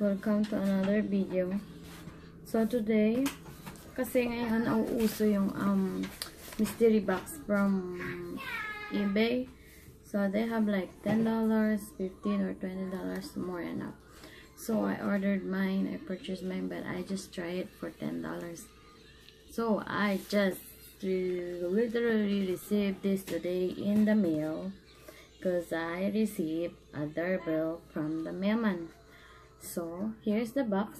welcome to another video. So today, kasi ngayon nauuso yung um, mystery box from eBay. So they have like $10, 15 or $20 more and up. So I ordered mine, I purchased mine, but I just try it for $10. So I just literally received this today in the mail because I received a doorbell from the mailman. So, here's the box.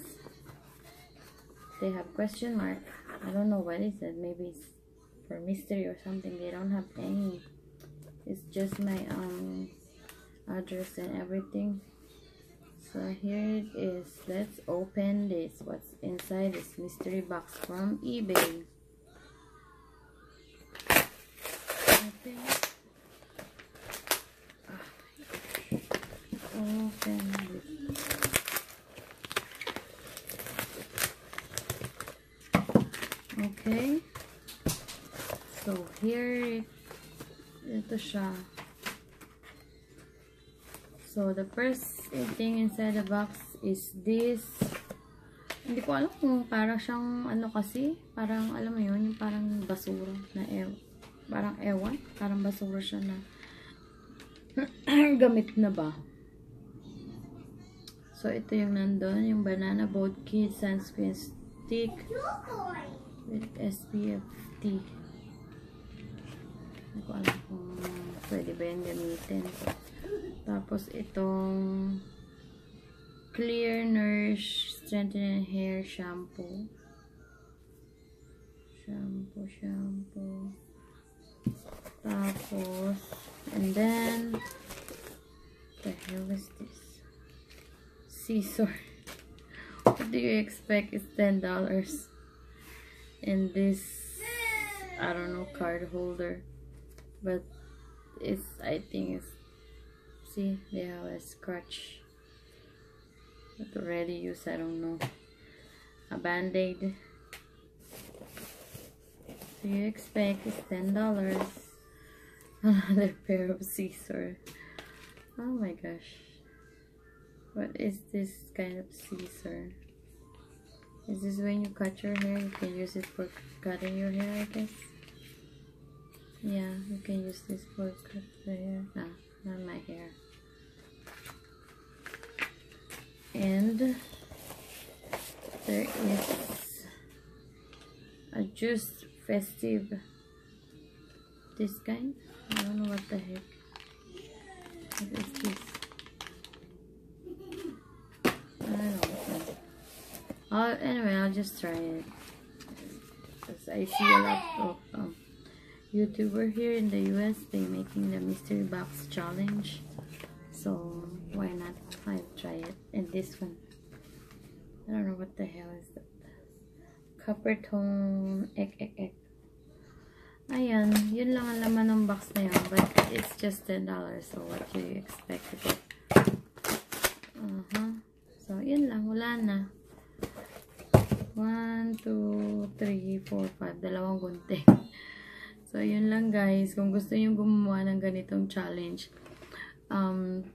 They have question mark. I don't know what is it. Maybe it's for mystery or something. They don't have any. It's just my um address and everything. So here it is. Let's open this. What's inside this mystery box from eBay. So, here, ito siya. So, the first thing inside the box is this. Hindi ko alam kung parang siyang, ano kasi, parang, alam mo yun, yung parang basura na ew. Parang ewan. Parang basura siya na gamit na ba. So, ito yung nandun, yung banana boat kit sunscreen stick with SPF T. Hindi alam kung pwede ba yan gamitin. Tapos itong Clear Nourish Strengthening Hair Shampoo. Shampoo, shampoo. Tapos, and then, the hell is this? Scissor. What do you expect? It's $10 in this I don't know card holder but it's I think it's see they have a scratch. Already used I don't know. A band-aid. So you expect it's ten dollars? Another pair of scissors. Oh my gosh. What is this kind of scissor? Is this when you cut your hair? You can use it for cutting your hair, I guess. Yeah, you can use this for cut the hair. No, not my hair. And there is a juice festive. This kind. I don't know what the heck. What is this? I don't know. I'll, anyway, I'll just try it. Because I see a lot of um, YouTuber here in the US, they making the mystery box challenge. So, why not? I'll try it. And this one. I don't know what the hell is that. Copper tone ek ek ek. Ayan, yun lang ang laman ng box na yun. But it's just $10. So, what do you expect to get? Uh-huh. So, yun lang. Wala na. 1, 2, 3, 4, 5. Dalawang gunting. So, yun lang guys. Kung gusto nyo gumawa ng ganitong challenge, um,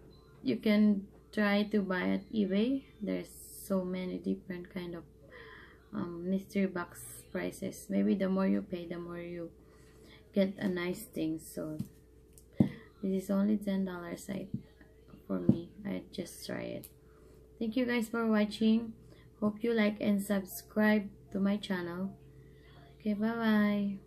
you can try to buy at eBay. There's so many different kind of um, mystery box prices. Maybe the more you pay, the more you get a nice thing. So, this is only $10 I, for me. I just try it. Thank you guys for watching. Hope you like and subscribe to my channel. Okay, bye-bye.